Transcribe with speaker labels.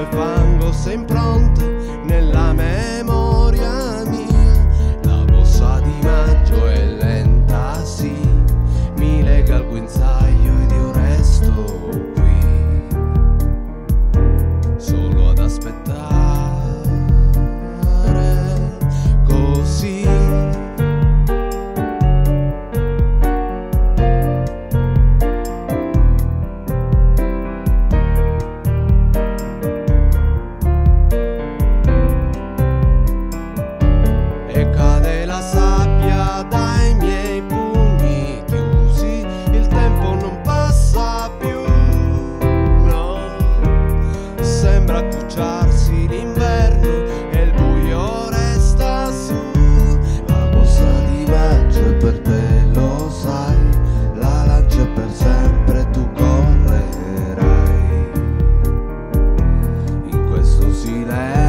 Speaker 1: e fango se impronte nella memoria mia. La bossa di maggio è lenta, sì, mi lega al guinzaglio ed io resto qui, solo ad aspettare così. see that.